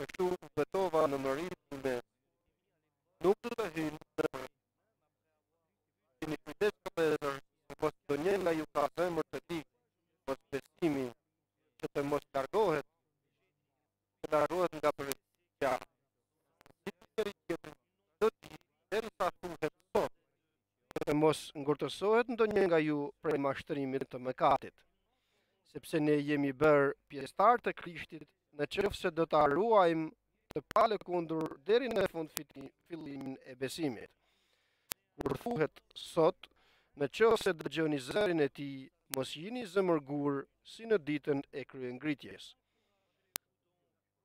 Kështu u betova në mërinë ime. Nuk do të hyjnë në prehjen. Kini kujdes për të rrë, se mos ndonjë nga ju ka zemër të ligë, mosbesimi, që të mos largohet, të largohet nga Perëndia. të mos ngurtësohet ndonjë nga ju prej mashtrimit të mëkatit, sepse ne jemi bërë pjesëtarë të Krishtit në qoftë se do ta ruajmë të palëkundur deri në fund fillimin e besimit. Kur thuhet sot, në qoftë se dëgjoni zërin e tij, mos jini zemërgur si në ditën e kryengritjes.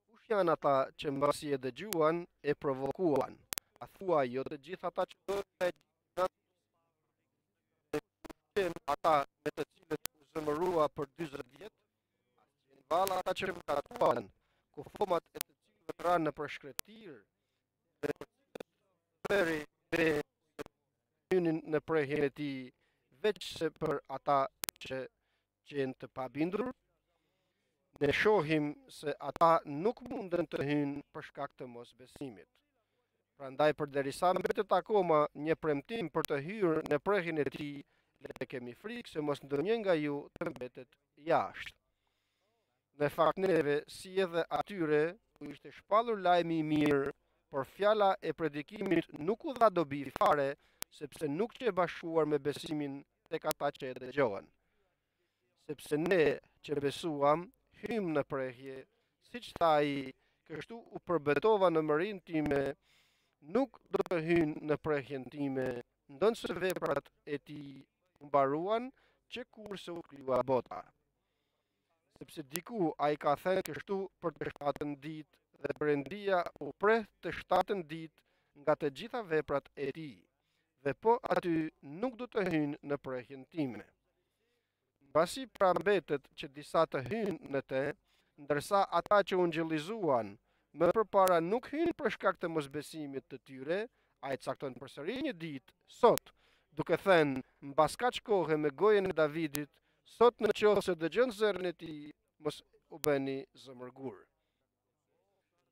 Kush janë ata që mbasi e dëgjuan, e provokuan? A thua jo të gjithë ata që qenë ata me të cilët u zemërua për 40 vjet? A s'qenë vallë ata që mëkatuan, kufomat e të cilëve ranë nëpër shkretëtirë dhe për cilët bëri be hynin në prehjen e tij, veçse për ata që qenë të pabindur, ne shohim se ata nuk mundën të hyjnë për shkak të mosbesimit. Prandaj përderisa mbetet akoma një premtim për të hyrë në prehjen e tij, le të kemi frikë se mos ndonjë nga ju të mbetet jashtë. Në fakt neve, si edhe atyre, u ishte shpallur lajmi i mirë, por fjala e predikimit nuk u dha dobi fare, sepse nuk qe e bashkuar me besimin tek ata që e dëgjuan. Sepse ne që besuam, hyjmë në prehje, siç tha ai, kështu u përbetova në mërinë time, nuk do të hyjnë në prehjen time, ndonëse veprat e tij mbaruan që kur se u krijua bota. sepse diku ai ka thënë kështu për të shtatën ditë dhe Perëndia u preh të shtatën ditë nga të gjitha veprat e tij, dhe po aty nuk do të hyjnë në prehjen time. Mbasi pra mbetet që disa të hyjnë në të, ndërsa ata që u ungjillizuan më përpara nuk hynë për shkak të mosbesimit të tyre, ai cakton përsëri një ditë, sot, duke thënë, mbas kaq kohe me gojën e Davidit, Sot në qoftë se dëgjoni zërin e tij, mos u bëni zemërgur.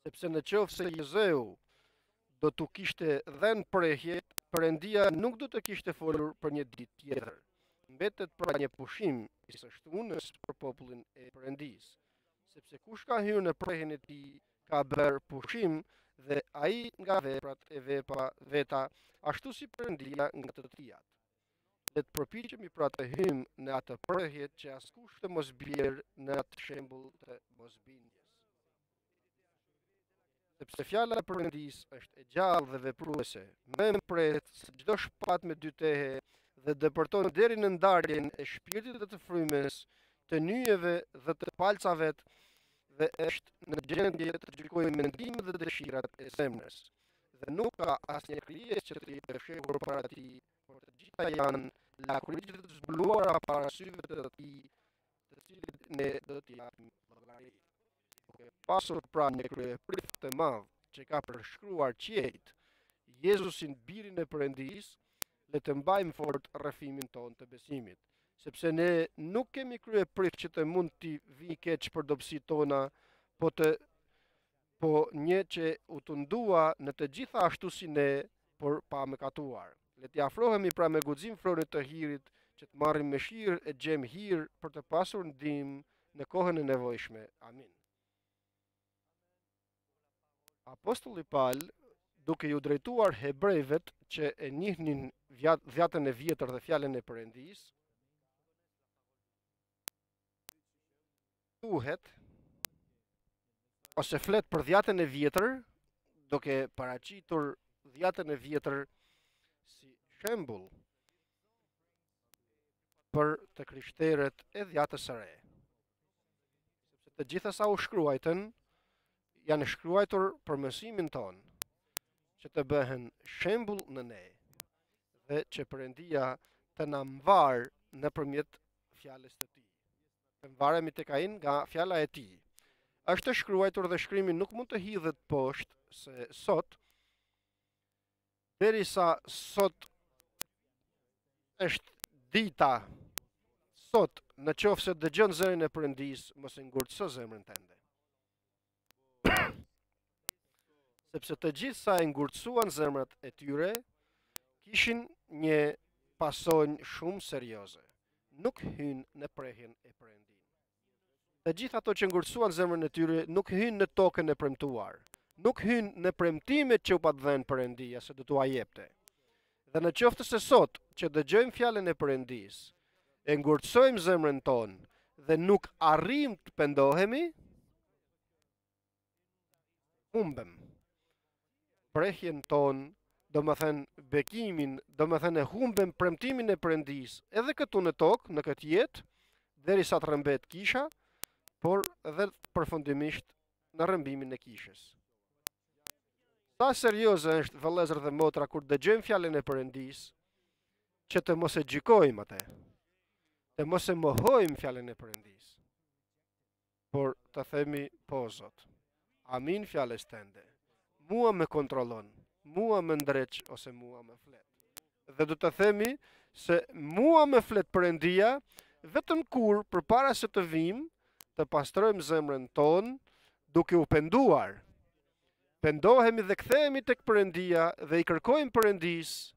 Sepse në qoftë se Jozueu do t'u kishte dhënë prehje, Perëndia nuk do të kishte folur për një ditë tjetër. Mbetet pra një pushim i së shtunës për popullin e Perëndisë, sepse kush ka hyrë në prehjen e tij ka bërë pushim edhe ai nga veprat e ve veta, ashtu si Perëndia nga të tijat. Le të përpiqemi pra të hyjmë në atë prehje që askush të mos bjerë në atë shembull të mosbindjes. Sepse fjala e Perëndisë është e gjallë dhe vepruese, më e mprehtë se çdo shpatë me dy tehe dhe depërton deri në ndarjen e shpirtit dhe të frymës, të nyjeve dhe të palcavet dhe është në gjendje të gjykojë mendimet dhe dëshirat e zemrës. dhe nuk ka asnjë krijesë që të jetë e fshehur para tij, por të gjitha janë lakuriq, të zbuluara para syve të tij, të cilit ne do t'i japim llogari. Duke pasur pra një kryeprift të madh që ka përshkruar qiejt, Jezusin birin e Perëndisë, le të mbajmë fort rrëfimin tonë të besimit, sepse ne nuk kemi kryeprift që të mund t'i vijë keq për dobësitë tona, po të Po një që u tundua në të gjitha ashtu si ne, por pa mëkatuar. Le t'i afrohemi pra me guxim fronit të hirit, që të marrim mëshirë e gjejmë hir për të pasur ndihmë në kohën e nevojshme. Amin. Apostulli Pal, duke iu drejtuar hebrejvet që e njihnin dhiatën e vjetër dhe fjalën e Perëndisë, thuhet ose flet për dhiatën e vjetër, duke paraqitur dhiatën e vjetër si shembull për të krishterët e dhiatës së re. Sepse të gjitha sa u shkruajtën janë shkruajtur për mësimin tonë, që të bëhen shembull në ne dhe që Perëndia të na mvarë nëpërmjet fjalës të tij. Të mvaremi tek ai nga fjala e tij. Është e shkruajtur dhe shkrimi nuk mund të hidhet poshtë se sot derisa sot është dita sot në qoftë se dëgjon zërin e Perëndisë, mos e ngurtëso zemrën tënde. Sepse të gjithë sa e ngurtësuan zemrat e tyre, kishin një pasojë shumë serioze. Nuk hynë në prehjen e Perëndisë. Të gjithë ato që ngurtësuan zemrën e tyre, nuk hynë në tokën e premtuar. Nuk hynë në premtimet që u pat dhënë Perëndia se do t'ua jepte. Dhe në qoftë se sot që dëgjojmë fjalën e Perëndisë, e ngurtësojmë zemrën tonë dhe nuk arrijmë të pendohemi, humbim prehjen tonë, domethënë bekimin, domethënë e humbim premtimin e Perëndisë, edhe këtu në tokë, në këtë jetë, derisa të rrëmbehet kisha, por edhe përfundimisht në rrëmbimin e kishës. Sa serioze është vëllezër dhe motra kur dëgjojmë fjalën e Perëndisë, që të mos e gjykojmë atë, të mos e mohojmë fjalën e Perëndisë. por të themi po Zot. Amin fjalës tënde. Mua më kontrollon, mua më ndreq ose mua më flet. Dhe do të themi se mua më flet Perëndia vetëm kur përpara se të vijmë të pastrojmë zemrën tonë duke u penduar. Pendohemi dhe kthehemi tek Perëndia dhe i kërkojmë Perëndisë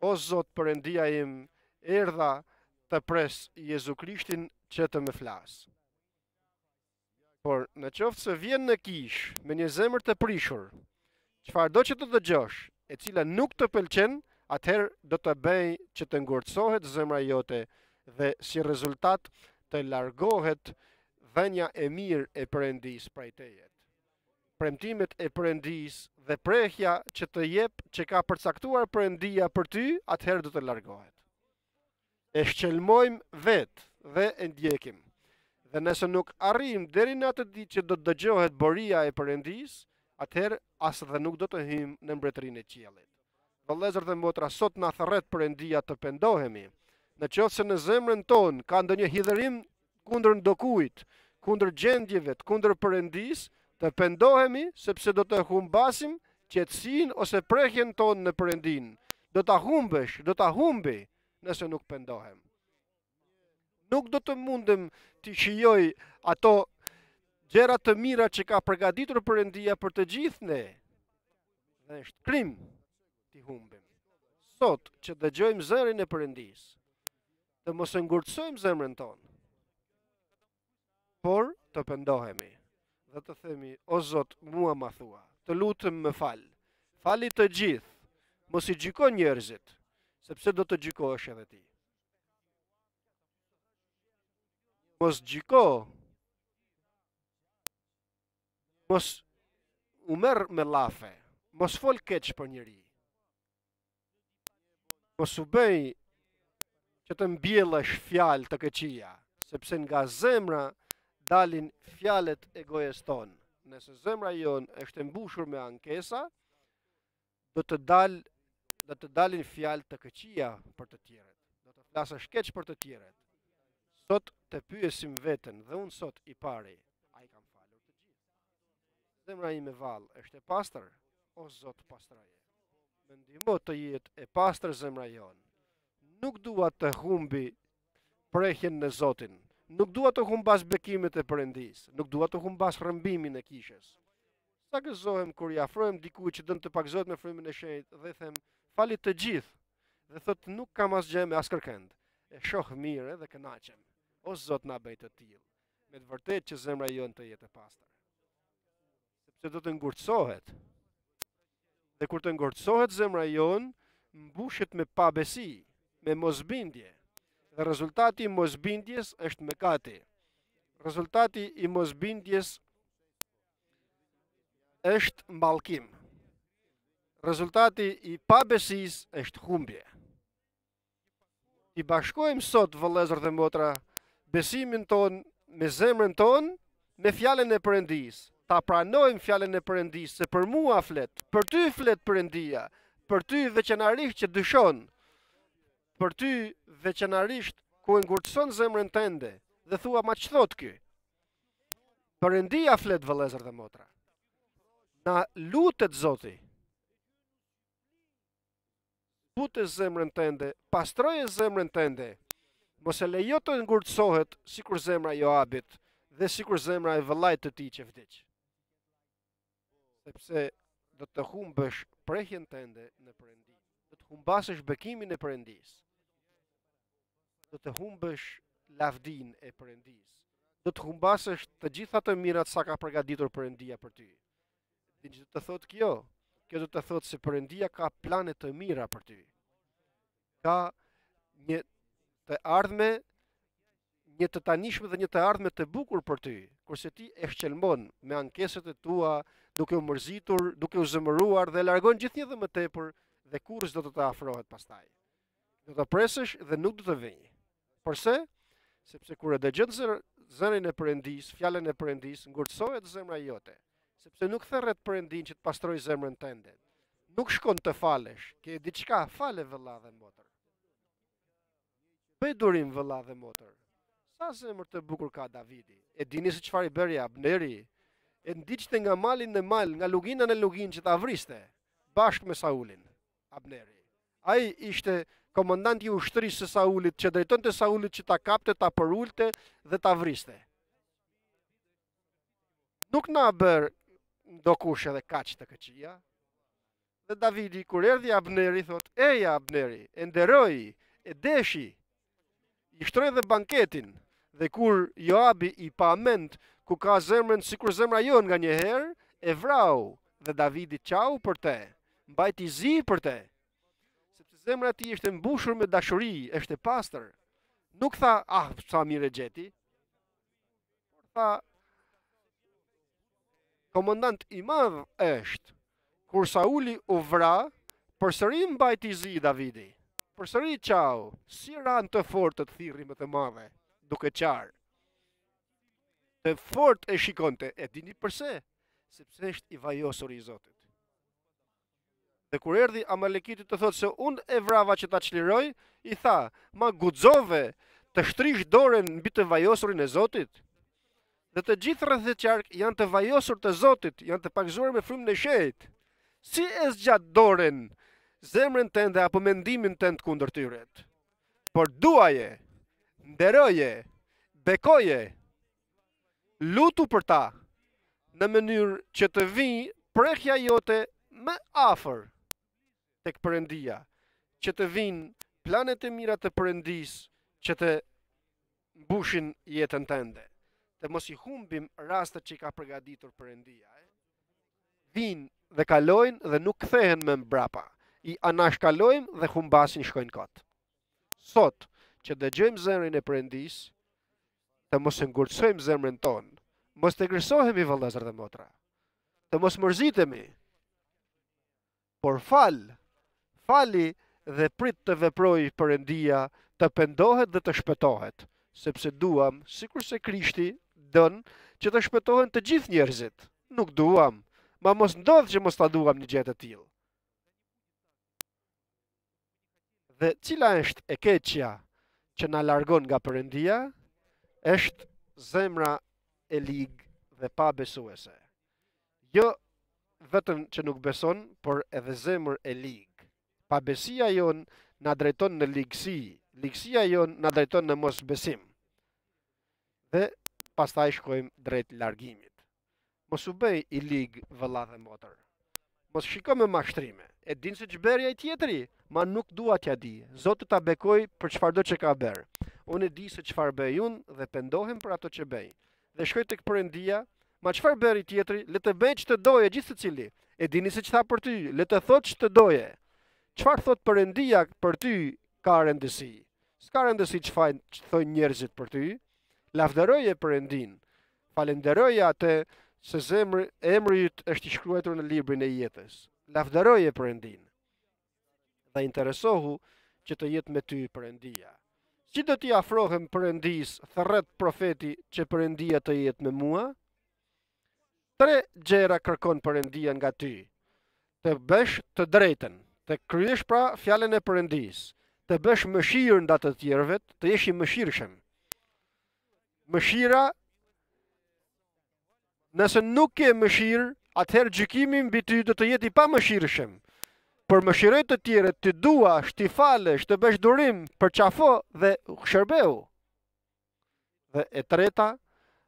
O Zot Perëndia im, erdha të pres Jezu Krishtin që të më flasë. Por në qoftë se vjen në kishë me një zemër të prishur, çfarëdo që të dëgjosh, e cila nuk të pëlqen, atëherë do të bëjë që të ngurtësohet zemra jote dhe si rezultat të largohet dhënia e mirë e Perëndisë prej tejet. premtimet e Perëndisë dhe prehja që të jep që ka përcaktuar Perëndia për ty, atëherë do të largohet. E shqelmojmë vetë dhe e ndjekim. Dhe nëse nuk arrijmë deri në atë ditë që do të dëgjohet boria e Perëndisë, atëherë as dhe nuk do të hyjmë në mbretërinë e qiellit. Vëllezër dhe motra, sot na thërret Perëndia të pendohemi. Në qoftë se në zemrën tonë ka ndonjë hidhërim kundër ndokujt, kundër gjendjevet, kundër Perëndisë, të pendohemi sepse do të humbasim qetësinë ose prehjen tonë në Perëndinë. Do ta humbësh, do ta humbi nëse nuk pendohem. Nuk do të mundem t'i shijoj ato gjëra të mira që ka përgaditur Perëndia për të gjithë ne. Dhe është krim t'i humbim. Sot që dëgjojmë zërin e Perëndisë, të mos e ngurtësojmë zemrën tonë, por të pendohemi dhe të themi, o Zot, mua ma thua, të lutem më fal, fali të gjithë, mos i gjyko njerëzit, sepse do të gjykohesh edhe ti. Mos gjyko, mos u merr me llafe, mos fol keq për njeri, Mos u bëj që të mbjellësh fjalë të këqija, sepse nga zemra dalin fjalët e gojës sonë. Nëse zemra jonë është e mbushur me ankesa, do të dal do të dalin fjalë të këqija për të tjerët. Do të flasësh keq për të tjerët. Sot të pyesim veten dhe unë sot i pari, a i kam falur të gjithë? Zemra ime vallë është e pastër, o Zot pastroje. Më ndihmo të jetë e pastër zemra jonë. Nuk dua të humbi prehjen në Zotin. Nuk dua të humbas bekimet e Perëndisë, nuk dua të humbas rëmbimin e kishës. Sa gëzohem kur i afrohem dikujt që do të pagëzohet me Frymën e Shenjtë dhe them, fali të gjithë, dhe thotë nuk kam asgjë me askërkend. E shoh mirë dhe kënaqem. O Zot na bëj të tillë. me të vërtetë që zemra jonë të jetë e pastër. Sepse do të ngurtësohet. Dhe kur të ngurtësohet zemra jonë, mbushet me pabesi, me mosbindje. Dhe rezultati i mosbindjes është mëkati. Rezultati i mosbindjes është mallkim. Rezultati i pabesisë është humbje. i bashkojmë sot vëllezër dhe motra besimin tonë me zemrën tonë me fjalën e Perëndisë. Ta pranojmë fjalën e Perëndisë se për mua flet, për ty flet Perëndia, për ty veçanërisht që dyshon, për ty veçanërisht ku e ngurtëson zemrën tënde dhe thua ma ç'thotë ky. Perëndia flet vëllezër dhe motra. Na lutet Zoti. Zbute zemrën tënde, pastroje zemrën tënde. Mos e lejo të ngurtësohet sikur zemra e Joabit dhe sikur zemra e vëllait të tij që vdiq. Sepse do të humbësh prehjen tënde në Perëndi. Do të humbasësh bekimin e Perëndisë. Do të humbësh lavdinë e Perëndisë. Do të humbasësh të gjitha të mirat sa ka përgatitur Perëndia për ty. Dhe ç'do të thotë kjo, kjo do të thotë se Perëndia ka plane të mira për ty. Ka një të ardhme, një të tanishme dhe një të ardhme të bukur për ty, kurse ti e shqelmon me ankesat e tua, duke u mërzitur, duke u zemëruar dhe e largon gjithnjë dhe më tepër dhe kurrë s'do të të afrohet pastaj. Do të presësh dhe nuk do të vijë. Përse? Sepse kur e dëgjon zërin e Perëndisë, fjalën e Perëndisë, ngurtësohet zemra jote, sepse nuk thërret Perëndinë që të pastrojë zemrën tënde. Nuk shkon të falesh, ke diçka, fale vëlla dhe motër. Bëj durim vëlla dhe motër. Sa zemër të bukur ka Davidi. E dini se çfarë i bëri Abneri? E ndiqte nga mali në mal, nga lugina në luginë që ta vriste bashkë me Saulin. Abneri. Ai ishte komandant i ushtrisë së Saulit që drejtonte Saulin që ta kapte, ta përulte dhe ta vriste. Nuk na bëri ndokush edhe kaq të këqija. Dhe Davidi kur erdhi Abneri thotë: "Eja Abner, e nderoi, e deshi, I shtroi dhe banketin, dhe kur Joabi i pamend ku ka zemrën sikur zemra jonë nganjëherë, e vrau dhe Davidi qau për te, mbajti zi për te, sepse zemra e tij është e mbushur me dashuri, është e pastër. Nuk tha, ah, sa mirë e gjeti. Por tha, komandant i madh është, kur Sauli u vra, përsëri mbajti zi Davidi, përsëri qau, si ranë të fortët thirri me të madhe, duke qarë. Të fortë e shikonte, e dini përse, sepse është i vajosur i Zotit. Dhe kur erdhi Amalekiti t'i thotë se unë e vrava që ta çliroj, i tha, ma guxove të shtrish dorën mbi të vajosurin e Zotit? Dhe të gjithë rreth e qark janë të vajosur të Zotit, janë të pagëzuar me frymën e shenjtë. Si e zgjat dorën, zemrën tënde apo mendimin tënd kundër tyre? Por duaje, nderoje, bekoje, Lutu për ta, në mënyrë që të vijë prehja jote më afër tek Perëndia, që të vijnë planet e mira të Perëndisë që të mbushin jetën tënde. Të mos i humbim rastet që i ka përgatitur Perëndia. Eh? Vijnë dhe kalojnë dhe nuk kthehen më mbrapa. I anashkalojmë dhe humbasin shkojnë kot. Sot që dëgjojmë zërin e Perëndisë, të mos e ngurtësojmë zemrën tonë, mos të gërsohemi vëllëzër dhe motra, të mos mërzitemi, por fal, fali dhe prit të veprojë Perëndia, të pendohet dhe të shpëtohet, sepse duam, sikurse Krishti don, që të shpëtohen të gjithë njerëzit, nuk duam, ma mos ndodh që mos ta duam një gjë të tillë. Dhe cila është e keqja që na largon nga Perëndia? Është zemra e ligë dhe pabesuese. Jo vetëm që nuk beson, por edhe zemër e ligë. Pabesia jonë na drejton në ligësi, ligësia jonë na drejton në mosbesim. Dhe pastaj shkojmë drejt largimit. Mos u bëj i lig vëlla dhe motër. Mos shiko me mashtrime. E din se ç'bëri ai tjetri, ma nuk dua t'ia di. Zoti ta bekojë për çfarëdo që ka bërë. Unë e di se çfarë bëj unë dhe pendohem për ato që bëj. Dhe shkoj tek Perëndia, ma çfarë bëri tjetri, le të bëjë ç'të dojë gjithsecili. E dini se ç'tha për ty, le të thotë ç'të dojë. Çfarë thotë Perëndia për ty ka rëndësi. S'ka rëndësi ç'thonë njerëzit për ty. Lavdëroje Perëndinë. Falënderoje atë se zemri emri yt është i shkruar në librin e jetës. Lavdëroje Perëndinë. Dhe interesohu që të jetë me ty Perëndia. Si do t'i afrohem Perëndisë thërret profeti që Perëndia të jetë me mua? Tre gjëra kërkon Perëndia nga ty, të bësh të drejtën, të kryesh pra fjalën e Perëndisë, të bësh mëshirë ndaj të tjerëve, të jesh i mëshirshëm. mëshira nëse nuk ke mëshirë, atëherë gjykimi mbi ty do të jetë i pamëshirshëm. Por mëshiro të tjerët, t'i duash, t'i falësh, të bësh durim, përqafo dhe shërbeu. Dhe e treta,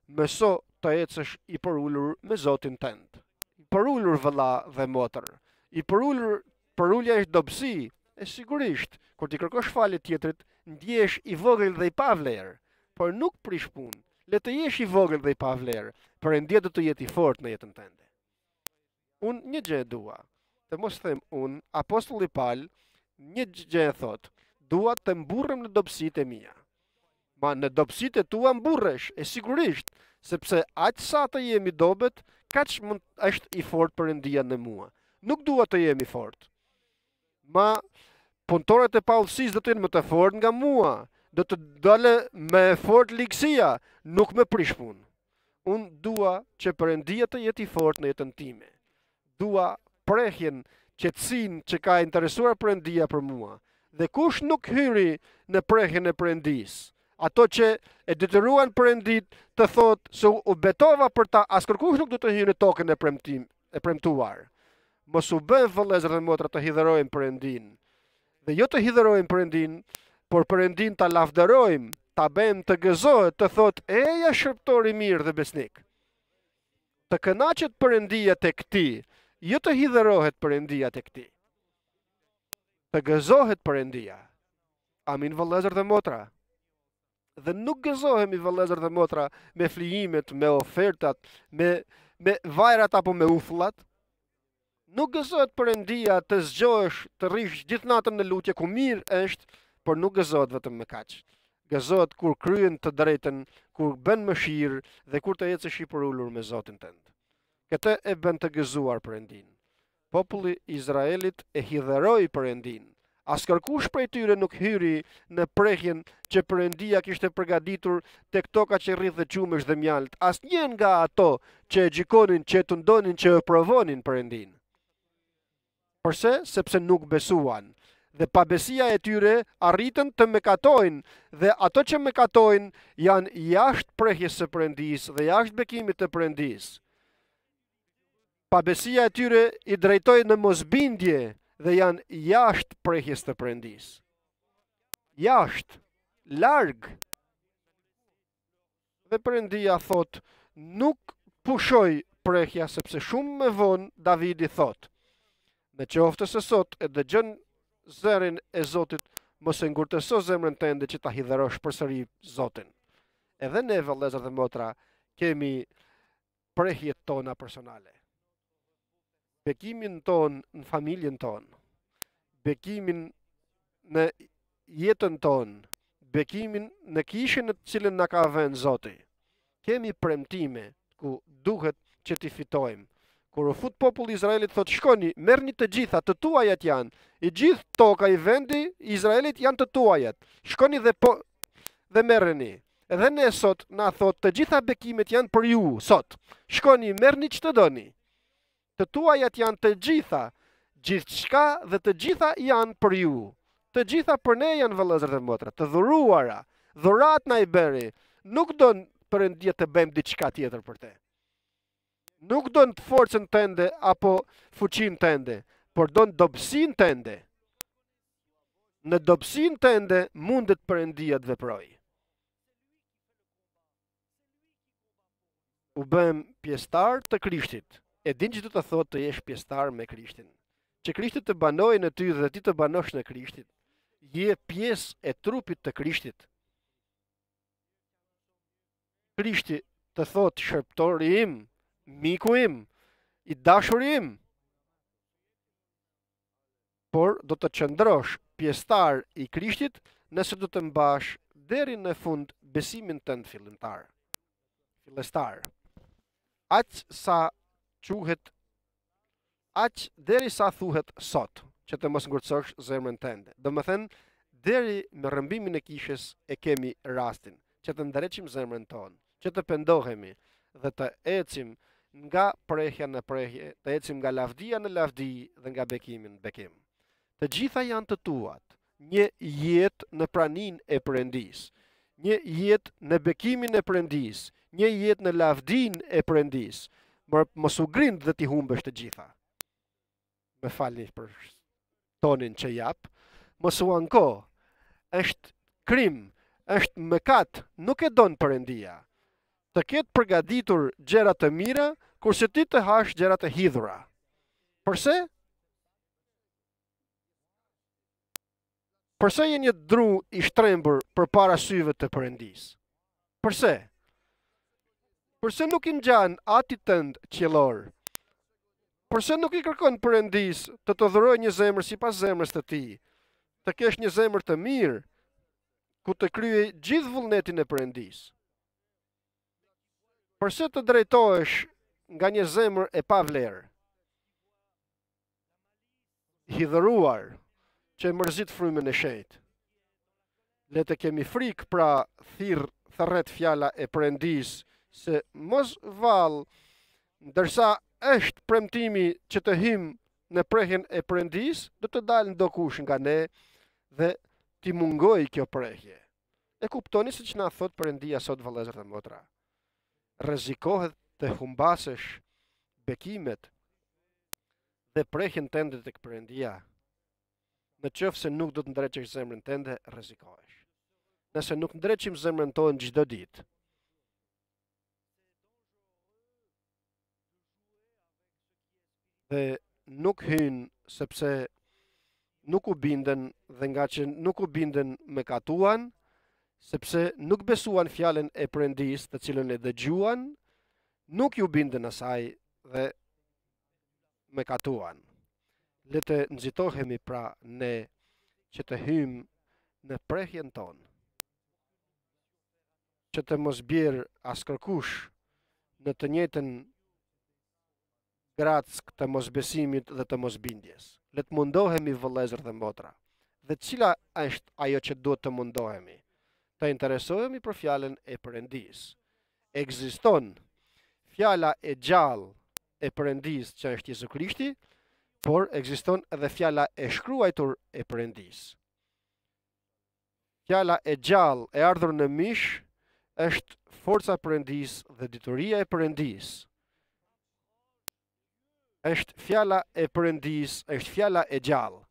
mëso të ecësh i përulur me Zotin tënd. I përulur vëlla dhe motër, i përulur Përulja është dobësi, e sigurisht, kur t'i kërkosh falje tjetrit, ndihesh i vogël dhe i pavlerë. Por nuk prish punë, le të jesh i vogël dhe i pavlerë, Perëndia do të jetë i fortë në jetën tënde. Unë një gjë e dua, të mos them unë, apostulli Pal një gjë e thotë, dua të mburrem në dobësitë e mia. Ma në dobësitë e tua mburresh, e sigurisht, sepse aq sa të jem i dobët, kaq më shumë është i fortë Perëndia në mua. Nuk dua të jem i fortë. Ma punëtorët e paudhësisë do të jenë më të fortë nga mua, do të dalë më e fortë ligësia, nuk më prish punë. Unë dua që Perëndia të jetë i fortë në jetën time. dua prehjen, qetësinë që ka interesuar Perëndia për mua. Dhe kush nuk hyri në prehjen e Perëndisë? Ato që e detyruan Perëndinë të thotë se u betova për ta, askërkush nuk do të hyjë në tokën e premtim, e premtuar. Mos u bën vëllezër dhe motra të hidhërojmë Perëndinë. Dhe jo të hidhërojmë Perëndinë, por Perëndinë ta lavdërojmë, ta bëjmë të gëzohet, të thotë, "Eja shërbëtor i mirë dhe besnik." Të kënaqet Perëndia tek ti, jo të hidhërohet Perëndia tek ti. Të gëzohet Perëndia. Amin vëllezër dhe motra. Dhe nuk gëzohemi vëllezër dhe motra me flijimet, me ofertat, me, me vajrat apo me uthullat. Nuk gëzohet Perëndia të zgjohesh, të rrish gjithë natën në lutje ku mirë është, por nuk gëzohet vetëm me kaq. Gëzohet kur kryen të drejtën, kur bën mëshirë dhe kur të ecësh i përulur me Zotin tënd. Këtë e bën të gëzuar Perëndinë. Populli i Izraelit e hidhëroi Perëndinë, Askërkush prej tyre nuk hyri në prehjen që Perëndia kishte përgatitur tek toka që rrjedh dhe qumësht dhe mjaltë, asnjë nga ato që e gjykonin që e tundonin që e provonin Perëndinë. Përse? Sepse nuk besuan. Dhe pabesia e tyre arritën të mëkatojnë dhe ato që mëkatojnë janë jashtë prehjes së Perëndisë dhe jashtë bekimit të Perëndisë. Pabesia e tyre i drejtoi në mosbindje dhe janë jashtë prehjes të Perëndisë. Jashtë, larg. Dhe Perëndia thotë, nuk pushoi prehja sepse shumë më vonë Davidi thotë, në qoftë se sot e dëgjon zërin e Zotit, mos e ngurtëso zemrën tënde që ta hidhërosh përsëri Zotin. Edhe ne vëllezër dhe motra kemi prehjet tona personale, bekimin tonë në familjen tonë, bekimin në jetën tonë, bekimin në kishën në të cilën na ka vënë Zoti. Kemi premtime ku duhet që t'i fitojmë. Kur u fut populli i Izraelit thotë shkoni, merrni të gjitha, të tuajat janë. I gjithë toka i vendi i Izraelit janë të tuajat. Shkoni dhe po dhe merrini. Edhe ne sot na thotë të gjitha bekimet janë për ju. Sot shkoni merrni ç'të doni. Të tuajat janë të gjitha, gjithçka dhe të gjitha janë për ju. Të gjitha për ne janë vëllezër dhe motra, të dhuruara. Dhuratë na i bëri. Nuk don Perëndia të bëjmë diçka tjetër për te. Nuk don të forcën tënde apo fuqinë tënde, por don dobësinë tënde. në dobësinë tënde mundet Perëndia të veprojë. U bëmë pjesëtarë të Krishtit, e din ç'do të thotë të jesh pjesëtar me Krishtin. Që Krishti të banojë në ty dhe ti të banosh në Krishtit, je pjesë e trupit të Krishtit. Krishti të thotë shërbëtori im, miku im, i dashuri im, por do të qëndrosh pjesëtar i Krishtit nëse do të mbash deri në fund besimin tënd fillimtar. Fillestar. Aq sa quhet aq derisa thuhet sot, që të mos ngurtësosh zemrën tënde. Domethënë, deri me rrëmbimin e kishës e kemi rastin që të ndreqim zemrën tonë. që të pendohemi dhe të ecim nga prehja në prehje, të ecim nga lavdia në lavdi dhe nga bekimi në bekim. Të gjitha janë të tuat, një jetë në praninë e Perëndisë, një jetë në bekimin e Perëndisë, një jetë në lavdinë e Perëndisë, mos u grind dhe t'i humbësh të gjitha. më falni për tonin që jap, mos u anko. Është krim, është mëkat, nuk e don Perëndia. Të ketë përgatitur gjëra të mira, kurse ti të hash gjëra të hidhura. Përse? Përse je një dru i shtrembur përpara syve të Perëndisë? Përse? Përse nuk i ngjan Atit tënd qiellor? Përse nuk i kërkon Perëndisë të të dhurojë një zemër sipas zemrës të tij? Të kesh një zemër të mirë, ku të kryesh gjithë vullnetin e Perëndisë? Përse të drejtohesh nga një zemër e pavlerë? hidhëruar që e mërzit frymën e shenjtë. Le të kemi frikë pra thirr thërret fjala e Perëndisë se mos vallë ndërsa është premtimi që të hyjmë në prehjen e Perëndisë do të dalë ndokush nga ne dhe t'i mungojë kjo prehje. E kuptoni se ç'na thotë Perëndia sot vëllezër dhe motra. Rrezikohet të humbasësh bekimet dhe prehjen tënde tek Perëndia, në qoftë se nuk do të ndreqësh zemrën tënde, rrezikohesh. Nëse nuk ndreqim zemrën tonë çdo ditë, dhe nuk hynë sepse nuk u bindën dhe ngaqë nuk u bindën mëkatuan, sepse nuk besuan fjalën e Perëndisë të cilën e dëgjuan, nuk iu bindën asaj dhe mëkatuan. Le të nxitohemi pra ne që të hyjmë në prehjen tonë, që të mos bjerë askërkush në të njëjtën grackë të mosbesimit dhe të mosbindjes. Le të mundohemi vëllezër dhe motra. Dhe cila është ajo që duhet të mundohemi? Të interesohemi për fjalën e Perëndisë. Ekziston fjala e gjallë e Perëndisë që është Jezu Krishti, por ekziston edhe fjala e shkruajtur e Perëndisë. Fjala e gjallë e ardhur në mish është forca e Perëndisë dhe dituria e Perëndisë. Është fjala e Perëndisë, është fjala e gjallë.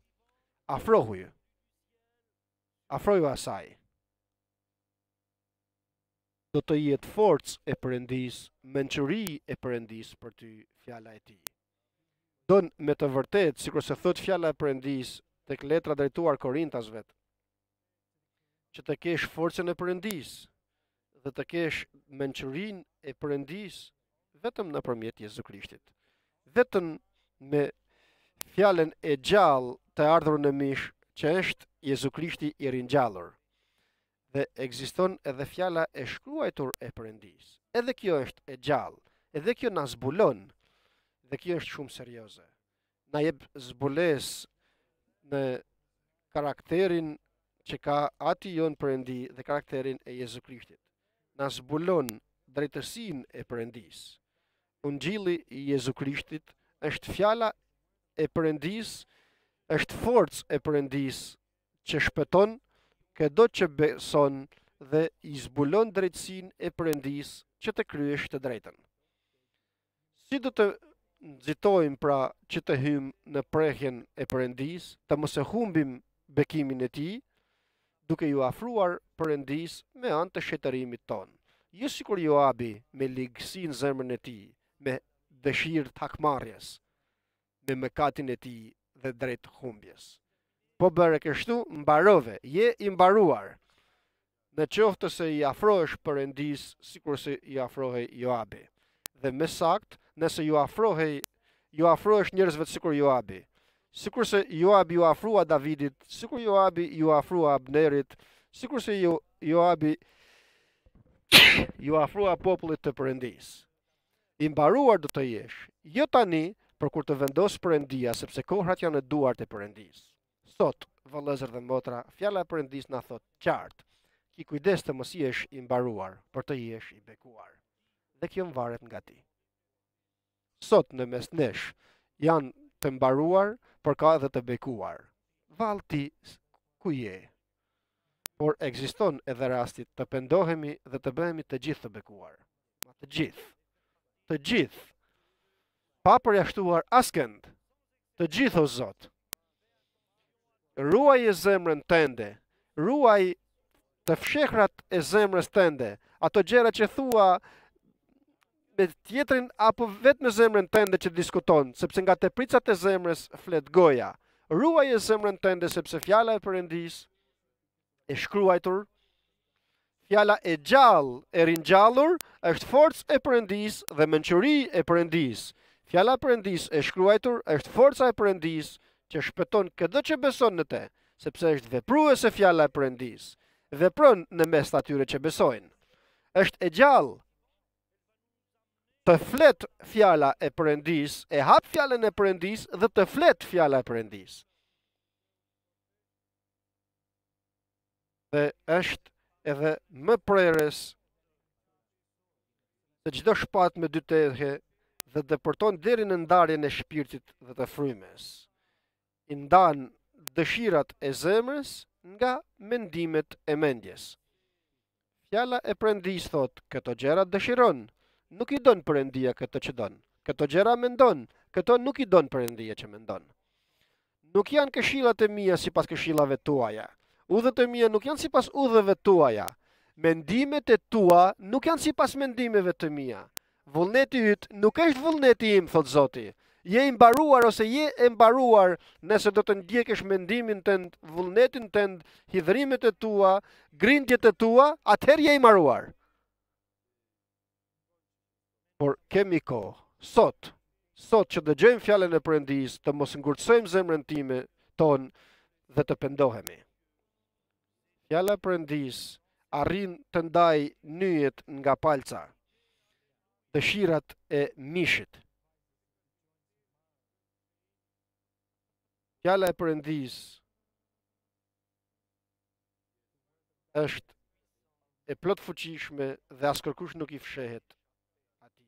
Afrohuju. Afroju asaj. Do të jetë forcë e Perëndisë, mençuri e Perëndisë për ty fjala e tij. Don me të vërtetë, sikurse thotë fjala e Perëndisë tek letra drejtuar Korintasve, që të kesh forcën e Perëndisë dhe të kesh mençurinë e Perëndisë vetëm nëpërmjet Jezu Krishtit. Vetëm me fjalën e gjallë të ardhur në mish, që është Jezu Krishti i ringjallur. dhe ekziston edhe fjala e shkruajtur e Perëndisë. Edhe kjo është e gjallë, edhe kjo na zbulon dhe kjo është shumë serioze. Na jep zbulesë në karakterin që ka ati jonë Perëndi dhe karakterin e Jezu Krishtit. Na zbulon drejtësinë e Perëndisë. Ungjilli i Jezu Krishtit është fjala e Perëndisë, është forcë e Perëndisë që shpëton këdo që beson dhe i zbulon drejtësinë e Perëndisë që të kryesh të drejtën. Si do të nxitojmë pra që të hyjmë në prehjen e Perëndisë, të mos e humbim bekimin e tij, duke iu afruar Perëndisë me anë të shenjtërimit tonë. Jo sikur Joabi me ligësi në zemrën e tij, me dëshirë të hakmarrjes, me mëkatin e tij dhe drejt humbjes. Po bëre kështu, mbarove, je i mbaruar. Në qoftë se i afrohesh Perëndisë, sikurse i afrohej Joabi. Dhe më saktë, nëse iu afrohej, iu afrohesh njerëzve sikur Joabi. Sikurse Joabi iu afrua Davidit, sikur Joabi iu afrua Abnerit, sikurse jo, Joabi iu afrua popullit të Perëndisë. I mbaruar do të jesh, jo tani, por kur të vendosë Perëndia, sepse kohërat janë në duart e Perëndisë. Sot, vëllezër dhe motra, fjala e Perëndisë na thotë qartë, ki kujdes të mos jesh i mbaruar, por të jesh i bekuar. Dhe kjo mvaret nga ti. Sot në mes nesh janë të mbaruar, por ka edhe të bekuar. Vallë ti ku je? Por ekziston edhe rasti të pendohemi dhe të bëhemi të gjithë të bekuar. Të gjithë. Të gjithë. Pa përjashtuar askënd. Të gjithë o Zot. Ruaj e zemrën tende. Ruaj të fshehtat e zemrës tënde. Ato gjëra që thua me tjetrin apo vetë me zemrën tënde që diskuton, sepse nga tepricat e zemrës flet goja. Ruaje zemrën tënde sepse fjala e Perëndisë e shkruajtur, fjala e gjallë e ringjallur është forcë e Perëndisë dhe mençuri e Perëndisë. Fjala e Perëndisë e shkruajtur është forca e Perëndisë që shpëton këdo që beson në te, sepse është vepruese fjala e Perëndisë, vepron në mes të atyre që besojnë. është e gjallë, të flet fjala e Perëndisë, e hap fjalën e Perëndisë dhe të flet fjala e Perëndisë. Dhe është edhe më prerëse se çdo shpatë me dy tehe dhe depërton deri në ndarjen e shpirtit dhe të frymës. I ndan dëshirat e zemrës nga mendimet e mendjes. Fjala e Perëndisë thotë, këto gjëra dëshiron, nuk i don Perëndia këto që don. Këto gjëra mendon, këto nuk i don Perëndia që mendon. Nuk janë këshillat e mia sipas këshillave tuaja. Udhët e mia nuk janë sipas udhëve tuaja. Mendimet e tua nuk janë sipas mendimeve të mia. Vullneti yt nuk është vullneti im, thotë Zoti. Je i mbaruar ose je e mbaruar nëse do të ndjekësh mendimin tënd, vullnetin tënd, hidhërimet e tua, grindjet e tua, atëherë je i mbaruar. Por kemi kohë. Sot, sot që dëgjojmë fjalën e Perëndisë, të mos ngurtësojmë zemrën time, tonë dhe të pendohemi. Fjala e Perëndisë arrin të ndajë nyjet nga palca, dëshirat e mishit. Fjala e Perëndisë është e plotfuqishme dhe askërkush nuk i fshehet. Atij.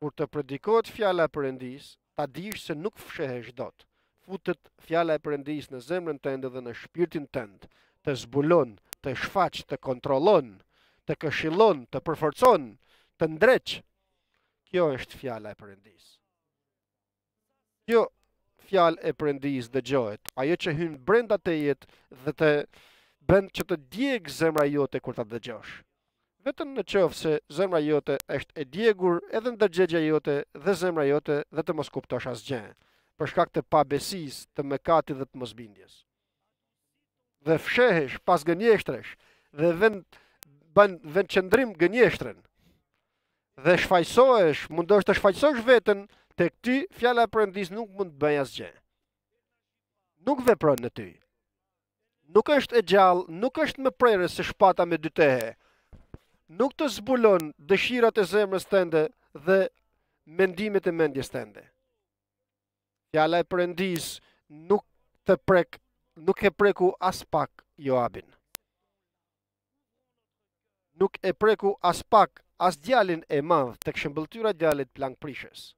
Kur të predikohet fjala e Perëndisë, ta dish se nuk fshehesh dot. Futet fjala e Perëndisë në zemrën tënde dhe në shpirtin tënd, të zbulon, të shfaq, të kontrollon, të këshillon, të përforcon, të ndreq. Kjo është fjala e Perëndisë. Kjo fjalë e Perëndisë dëgjohet, ajo që hyn brenda tejet dhe të bën që të djegë zemra jote kur ta dëgjosh. Vetëm në qoftë se zemra jote është e djegur edhe ndërgjegjja jote dhe zemra jote dhe të mos kuptosh asgjë, për shkak të pabesisë, të mëkatit dhe të mosbindjes. dhe fshehesh pas gënjeshtresh dhe vend bën vendqëndrim gënjeshtrën dhe shfajësohesh, mundohesh të shfajësosh veten, tek ty, fjala e Perëndisë nuk mund të bëjë asgjë. Nuk vepron në ty. Nuk është e gjallë, nuk është më prerëse se shpata me dy tehe. Nuk të zbulon dëshirat e zemrës tënde dhe mendimet e mendjes tënde. Fjala e Perëndisë nuk të prek, nuk e preku aspak Joabin. Nuk e preku aspak as djalin e madh tek shëmbëlltyra e djalit plangprishës.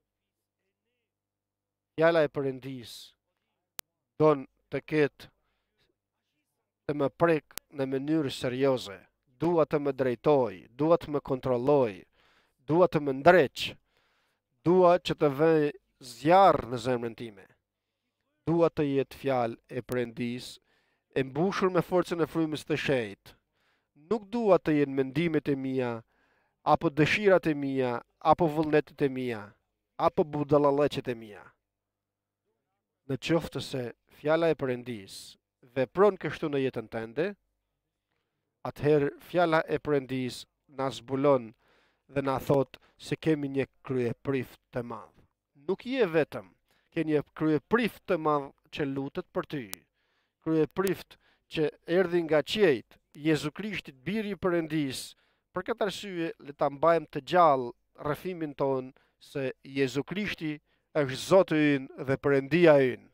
Fjala e Perëndisë don të ketë të më prek në mënyrë serioze, dua të më drejtojë, dua të më kontrollojë, dua të më ndreqë, dua që të vejë zjarr në zemrën time. Dua të jetë fjalë e Perëndisë, e mbushur me forcën e frymës të shenjtë. Nuk dua të jenë mendimet e mia, apo dëshirat e mia, apo vullnetet e mia, apo budallallëqet e mia. në qoftë se fjala e Perëndisë vepron kështu në jetën tënde, atëherë fjala e Perëndisë na zbulon dhe na thotë se kemi një kryeprift të madh. Nuk je vetëm, ke një kryeprift të madh që lutet për ty. Kryeprift që erdhi nga qiejt, Jezu Krishti, biri i Perëndisë, Për këtë arsye, le ta mbajmë të gjallë rrëfimin tonë se Jezu Krishti është Zoti ynë dhe Perëndia ynë.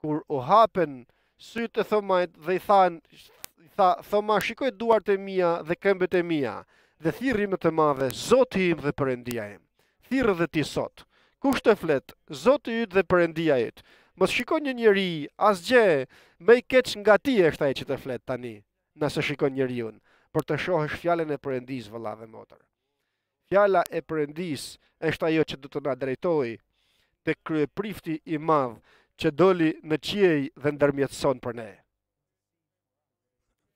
Kur u hapen sytë e Thomait dhe i tha, i tha, Thoma, shikoji duart e mia dhe këmbët e mia, dhe thirri me të madhe, Zoti im dhe Perëndia im. Thirr dhe ti sot. Kush të flet, Zoti yt dhe Perëndia yt. Mos shiko një njeri, asgjë, më i keq nga ti është ai që të flet tani. Nëse shikon njeriun, por të shohësh fjalën e Perëndisë, vëlla dhe motër. Fjala e Perëndisë është ajo që do të na drejtojë tek kryeprifti i madh që doli në qiej dhe ndërmjetëson për ne.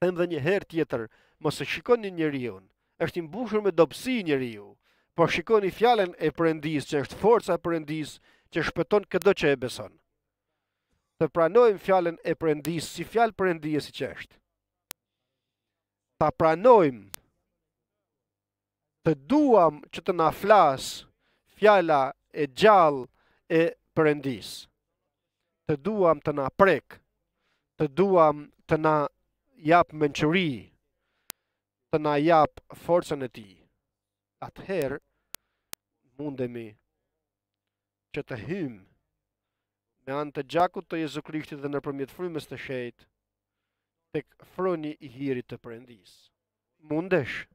Them dhe një herë tjetër, mos e shikoni njeriun, është i mbushur me dobësi njeriu, po shikoni fjalën e Perëndisë që është forca e Perëndisë që shpëton këdo që e beson. të pranojmë fjalën e Perëndisë si fjalë Perëndie siç është. Ta pranojmë të duam që të na flasë fjala e gjallë e Perëndisë. Të duam të na prekë, të duam të na japë mençuri, të na japë forcën e tij. Atëherë, mundemi që të hyjmë me anë të gjakut të Jezu Krishtit dhe nëpërmjet frymës të shenjtë tek froni i hirit të Perëndisë. Mundesh?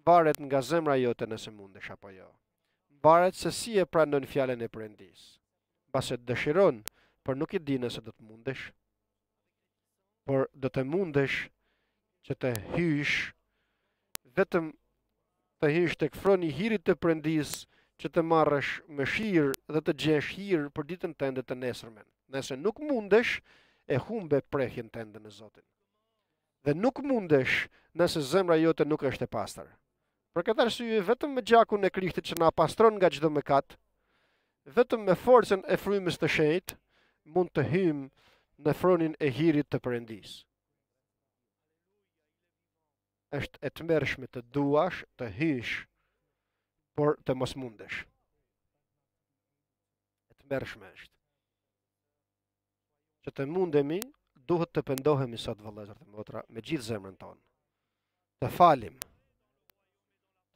Mvaret nga zemra jote nëse mundesh apo jo. Mvaret se si e pranon fjalën e Perëndisë. Mbase dëshiron, por nuk e di nëse do të mundesh. por do të mundesh që të hysh vetëm të hysh tek froni i hirit të Perëndisë që të marrësh mëshirë dhe të gjesh hir për ditën tënde të nesërme. Nëse nuk mundesh, e humbe prehjen tënde me Zotin. Dhe nuk mundesh nëse zemra jote nuk është e pastër. Për këtë arsye, vetëm me gjakun e Krishtit që na pastron nga çdo mëkat, vetëm me forcën e frymës të shenjtë mund të hyjmë në fronin e hirit të Perëndisë. Është e tmerrshme të duash të hysh, por të mos mundesh. E tmerrshme është. që të mundemi, duhet të pendohemi sot vëllezër e motra me gjithë zemrën tonë. Të falim.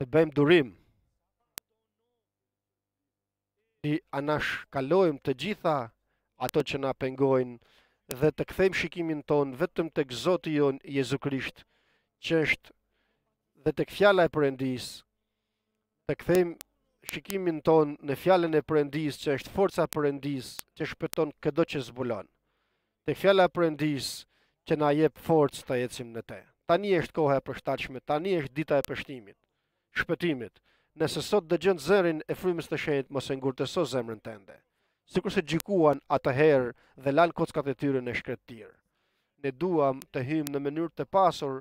Të bëjmë durim. T'i anashkalojmë të gjitha ato që na pengojnë dhe të kthejmë shikimin tonë vetëm tek Zoti jonë Jezu Krisht, që është dhe tek fjala e Perëndisë, të kthejmë shikimin tonë në fjalën e Perëndisë që është forca e Perëndisë që shpëton këdo që zbulon. Tek fjala e Perëndisë që na jep forcë të ecim në te. Tani është koha e përshtatshme, tani është dita e pështimit, shpëtimit. Nëse sot dëgjon zërin e frymës të shenjtë, mos e ngurtëso zemrën tënde. Sikurse gjykuan atëherë dhe lanë kockat e tyre në shkretëtirë. Ne duam të hyjmë në mënyrë të pasur